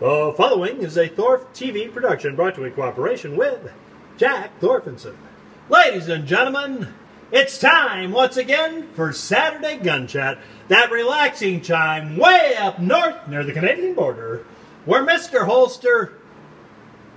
The following is a Thorf TV production brought to you in cooperation with Jack Thorfinson. Ladies and gentlemen, it's time once again for Saturday Gun Chat, that relaxing chime way up north near the Canadian border, where Mr. Holster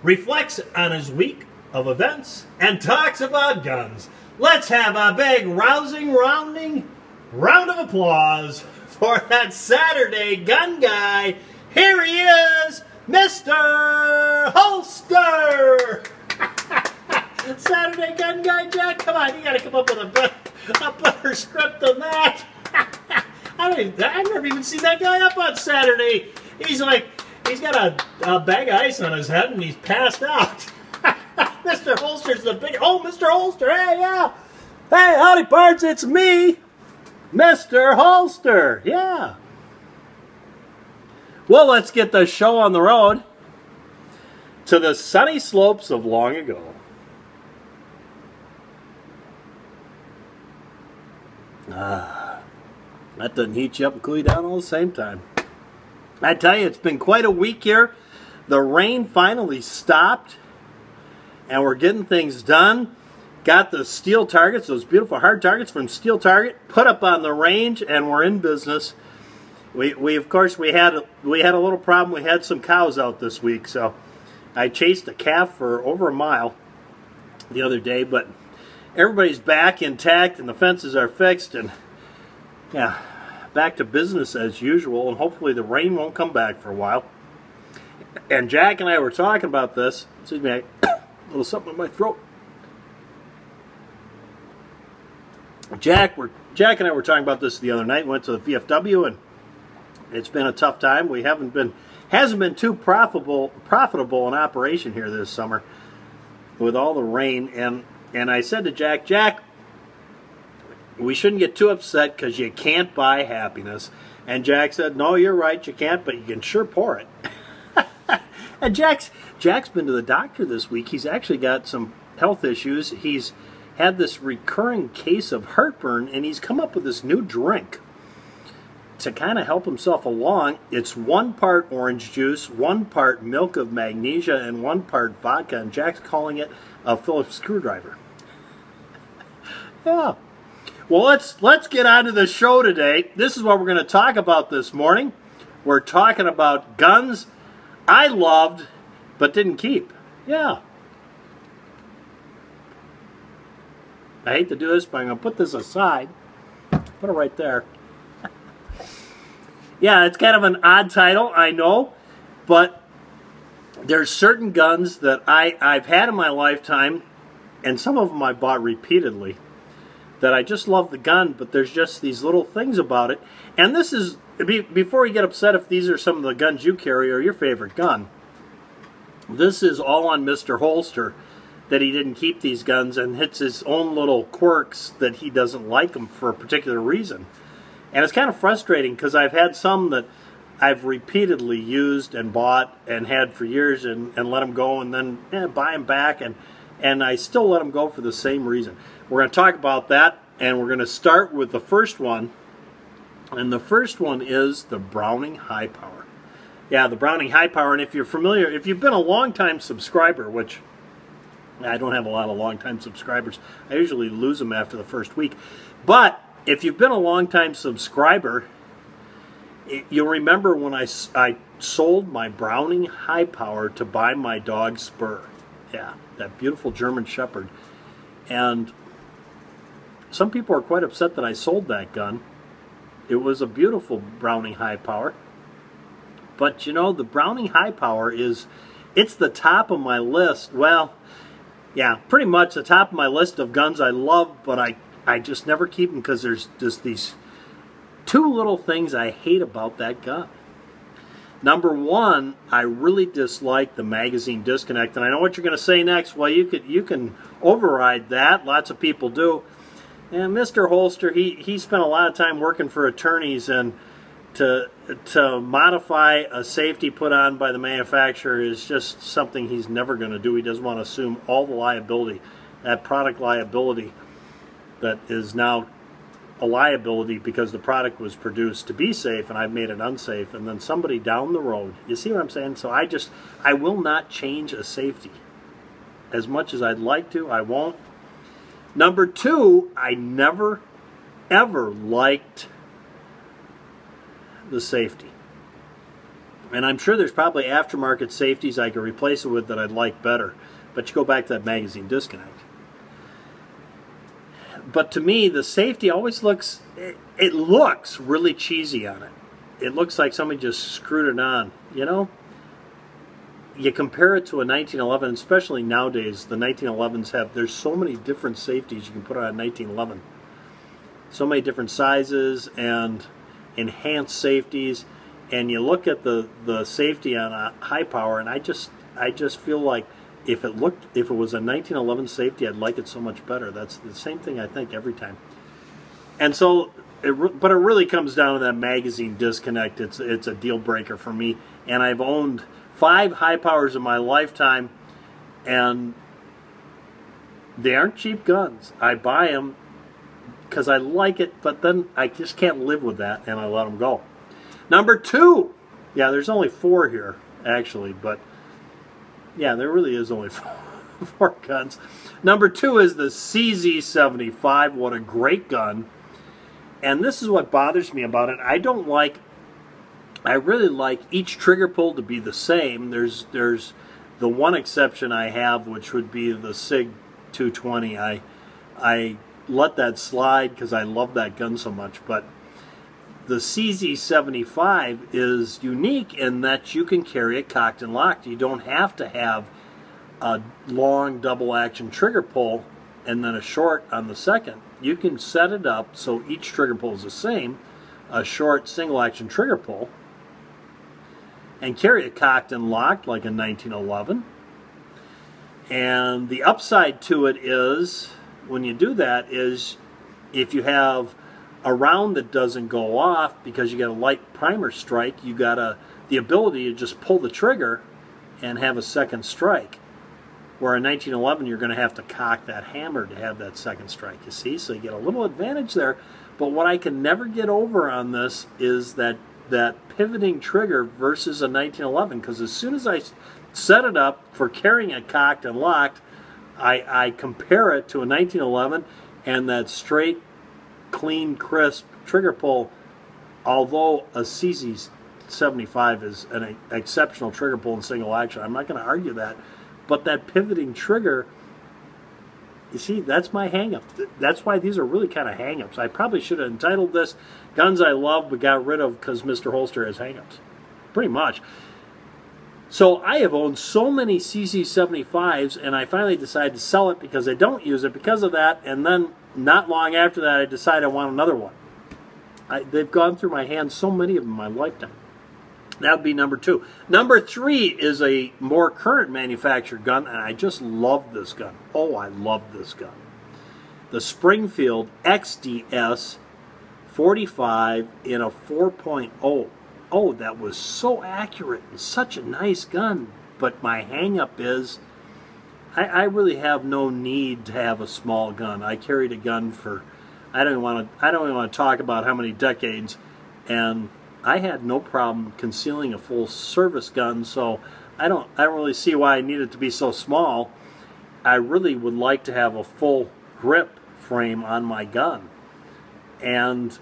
reflects on his week of events and talks about guns. Let's have a big rousing rounding round of applause for that Saturday gun guy. Here he is, Mr. Holster! Saturday gun guy, Jack. Come on, you gotta come up with a better, a better script than that. I don't even, I've never even seen that guy up on Saturday. He's like, he's got a, a bag of ice on his head and he's passed out. Mr. Holster's the big, oh, Mr. Holster, hey, yeah. Hey, howdy, parts, it's me, Mr. Holster. Yeah. Well, let's get the show on the road to the sunny slopes of long ago. Ah, that doesn't heat you up and cool you down all the same time. I tell you, it's been quite a week here. The rain finally stopped, and we're getting things done. Got the steel targets, those beautiful hard targets from Steel Target, put up on the range, and we're in business. We, we of course, we had we had a little problem. We had some cows out this week, so I chased a calf for over a mile the other day, but everybody's back intact and the fences are fixed and yeah, back to business as usual and hopefully the rain won't come back for a while. And Jack and I were talking about this. Excuse me, a little something in my throat. Jack, we're, Jack and I were talking about this the other night. Went to the VFW and it's been a tough time. We haven't been hasn't been too profitable profitable in operation here this summer with all the rain and and I said to Jack, Jack, we shouldn't get too upset because you can't buy happiness. And Jack said, No, you're right, you can't, but you can sure pour it. and Jack's Jack's been to the doctor this week. He's actually got some health issues. He's had this recurring case of heartburn, and he's come up with this new drink to kind of help himself along. It's one part orange juice, one part milk of magnesia, and one part vodka. And Jack's calling it a Phillips screwdriver. Yeah. Well, let's let's get on to the show today. This is what we're going to talk about this morning. We're talking about guns I loved but didn't keep. Yeah. I hate to do this, but I'm going to put this aside. Put it right there. Yeah, it's kind of an odd title, I know, but there's certain guns that I, I've had in my lifetime, and some of them I bought repeatedly that I just love the gun, but there's just these little things about it. And this is, before you get upset if these are some of the guns you carry or your favorite gun, this is all on Mr. Holster that he didn't keep these guns and hits his own little quirks that he doesn't like them for a particular reason. And it's kind of frustrating because I've had some that I've repeatedly used and bought and had for years and, and let them go and then eh, buy them back and and I still let them go for the same reason. We're going to talk about that, and we're going to start with the first one. And the first one is the Browning High Power. Yeah, the Browning High Power. And if you're familiar, if you've been a long-time subscriber, which I don't have a lot of long-time subscribers, I usually lose them after the first week. But if you've been a long-time subscriber, you'll remember when I, I sold my Browning High Power to buy my dog Spur. Yeah, that beautiful German Shepherd. And some people are quite upset that I sold that gun. It was a beautiful Browning High Power. But you know, the Browning High Power is, it's the top of my list. Well, yeah, pretty much the top of my list of guns I love, but I, I just never keep them because there's just these two little things I hate about that gun. Number one, I really dislike the magazine disconnect, and I know what you're going to say next. Well, you could you can override that. Lots of people do. And Mr. Holster, he, he spent a lot of time working for attorneys and to to modify a safety put on by the manufacturer is just something he's never going to do. He doesn't want to assume all the liability, that product liability that is now a liability because the product was produced to be safe and I've made it unsafe and then somebody down the road you see what I'm saying? So I just I will not change a safety as much as I'd like to I won't. Number two I never ever liked the safety. And I'm sure there's probably aftermarket safeties I could replace it with that I'd like better but you go back to that magazine disconnect but to me, the safety always looks, it, it, looks really cheesy on it. It looks like somebody just screwed it on, you know? You compare it to a 1911, especially nowadays, the 1911s have, there's so many different safeties you can put on a 1911. So many different sizes and enhanced safeties. And you look at the, the safety on a high power, and I just, I just feel like if it looked if it was a 1911 safety i'd like it so much better. That's the same thing i think every time. And so it, but it really comes down to that magazine disconnect. It's it's a deal breaker for me. And i've owned five high powers in my lifetime and they aren't cheap guns. I buy them because i like it but then i just can't live with that and i let them go. Number two yeah there's only four here actually but yeah, there really is only four, guns. Number two is the CZ75. What a great gun. And this is what bothers me about it. I don't like, I really like each trigger pull to be the same. There's, there's the one exception I have, which would be the SIG 220. I, I let that slide because I love that gun so much. But the CZ75 is unique in that you can carry it cocked and locked. You don't have to have a long double action trigger pull and then a short on the second. You can set it up so each trigger pull is the same, a short single action trigger pull, and carry it cocked and locked like a 1911. And the upside to it is, when you do that, is if you have a round that doesn't go off because you got a light primer strike, you got a, the ability to just pull the trigger and have a second strike. Where in 1911 you're going to have to cock that hammer to have that second strike, you see? So you get a little advantage there. But what I can never get over on this is that that pivoting trigger versus a 1911 because as soon as I set it up for carrying it cocked and locked, I, I compare it to a 1911 and that straight clean, crisp trigger pull, although a CZ 75 is an exceptional trigger pull in single action. I'm not going to argue that. But that pivoting trigger, you see, that's my hangup. That's why these are really kind of hangups. I probably should have entitled this Guns I Love but Got Rid of because Mr. Holster has hangups. Pretty much. So I have owned so many CZ75s and I finally decided to sell it because I don't use it because of that. And then not long after that, I decided I want another one. I, they've gone through my hands, so many of them in my lifetime. That would be number two. Number three is a more current manufactured gun, and I just love this gun. Oh, I love this gun. The Springfield XDS 45 in a 4.0. Oh, that was so accurate and such a nice gun. But my hangup is I, I, really have no need to have a small gun. I carried a gun for I don't want to I don't even want to talk about how many decades, and I had no problem concealing a full service gun. So I don't I don't really see why I need it to be so small. I really would like to have a full grip frame on my gun, and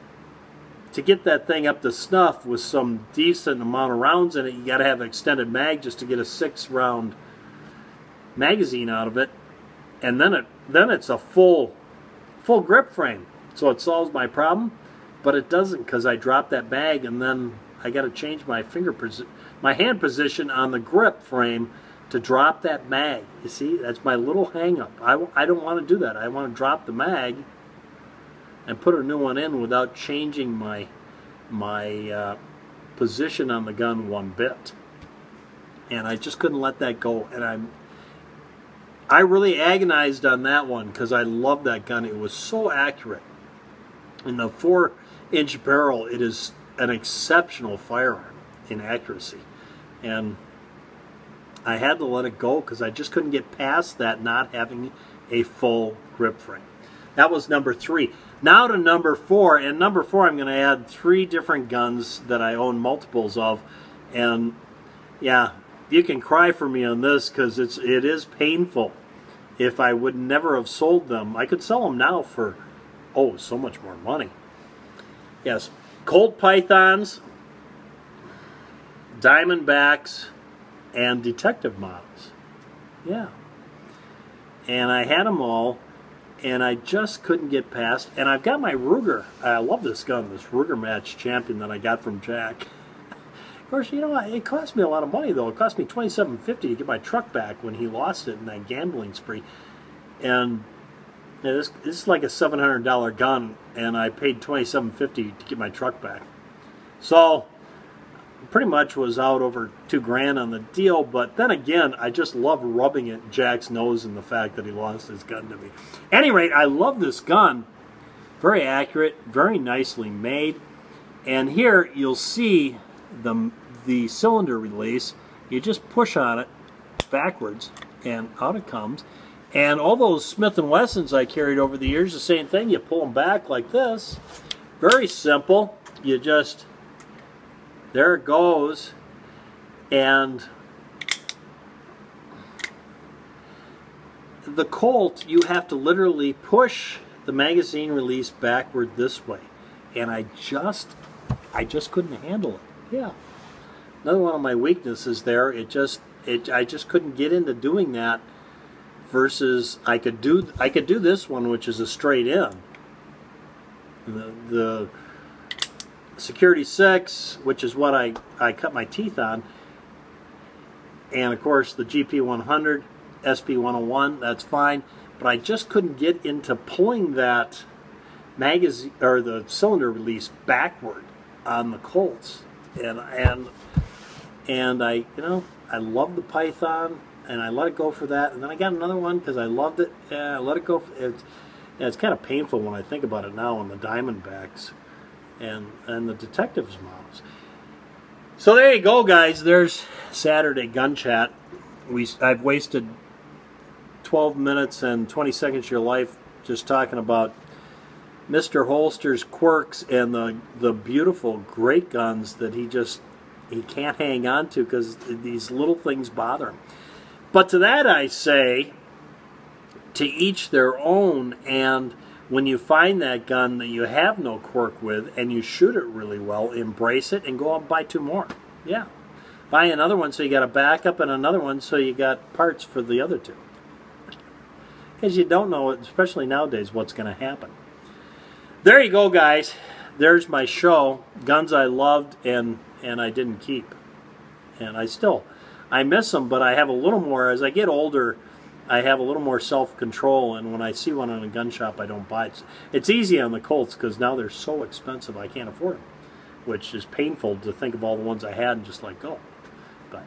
to get that thing up to snuff with some decent amount of rounds in it, you got to have an extended mag just to get a six round magazine out of it, and then it then it's a full full grip frame. So it solves my problem, but it doesn't because I dropped that bag and then I got to change my finger my hand position on the grip frame to drop that mag. You see, that's my little hang up. I, I don't want to do that. I want to drop the mag and put a new one in without changing my my uh, position on the gun one bit. And I just couldn't let that go. And I'm I really agonized on that one because I love that gun. It was so accurate. In the four inch barrel, it is an exceptional firearm in accuracy. And I had to let it go because I just couldn't get past that not having a full grip frame. That was number three. Now to number four, and number four I'm going to add three different guns that I own multiples of, and yeah, you can cry for me on this because it's it is painful. If I would never have sold them, I could sell them now for oh so much more money. Yes, Colt Pythons, Diamondbacks, and Detective models. Yeah, and I had them all and I just couldn't get past. And I've got my Ruger. I love this gun, this Ruger Match Champion that I got from Jack. of course, you know, it cost me a lot of money though. It cost me twenty-seven fifty to get my truck back when he lost it in that gambling spree. And you know, this, this is like a seven hundred dollar gun, and I paid twenty-seven fifty to get my truck back. So pretty much was out over two grand on the deal, but then again, I just love rubbing it Jack's nose in the fact that he lost his gun to me. Any rate, I love this gun. Very accurate, very nicely made. And here you'll see the, the cylinder release. You just push on it backwards and out it comes. And all those Smith & Wessons I carried over the years, the same thing. You pull them back like this. Very simple. You just there it goes. And the Colt, you have to literally push the magazine release backward this way. And I just, I just couldn't handle it. Yeah. Another one of my weaknesses there, it just, it, I just couldn't get into doing that versus I could do, I could do this one, which is a straight in. The, the Security 6, which is what I, I cut my teeth on, and of course the GP100, SP101, that's fine, but I just couldn't get into pulling that magazine or the cylinder release backward on the Colts. And and and I, you know, I love the Python and I let it go for that. And then I got another one because I loved it. Yeah, I let it go. For, it's, yeah, it's kind of painful when I think about it now on the Diamondbacks and and the detectives models. So there you go, guys. There's Saturday gun chat. We I've wasted 12 minutes and 20 seconds of your life just talking about Mr. Holster's quirks and the the beautiful great guns that he just he can't hang on to because these little things bother him. But to that I say, to each their own, and when you find that gun that you have no quirk with and you shoot it really well, embrace it and go out and buy two more. Yeah. Buy another one so you got a backup and another one so you got parts for the other two. Because you don't know, especially nowadays, what's going to happen. There you go, guys. There's my show. Guns I loved and, and I didn't keep. And I still, I miss them, but I have a little more, as I get older, I have a little more self-control, and when I see one in a gun shop, I don't buy it. It's easy on the Colts because now they're so expensive I can't afford them, which is painful to think of all the ones I had and just let go. But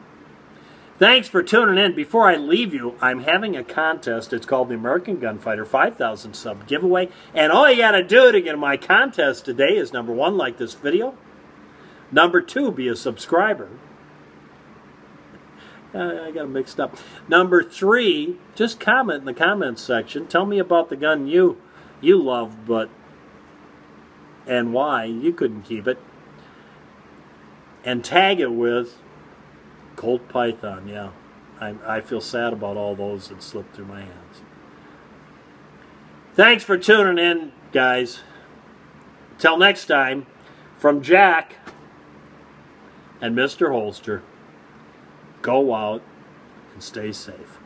thanks for tuning in. Before I leave you, I'm having a contest. It's called the American Gunfighter 5000 sub giveaway, and all you got to do to get my contest today is number one, like this video. Number two, be a subscriber. Uh, I got them mixed up. Number three, just comment in the comments section. Tell me about the gun you you love, but and why you couldn't keep it. And tag it with Colt Python. Yeah, I, I feel sad about all those that slipped through my hands. Thanks for tuning in, guys. Till next time, from Jack and Mr. Holster go out and stay safe.